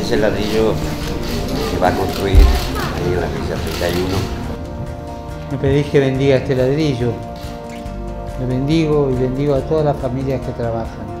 Es el ladrillo que va a construir ahí en la Villa 31. Me pedís que bendiga este ladrillo. Le bendigo y bendigo a todas las familias que trabajan.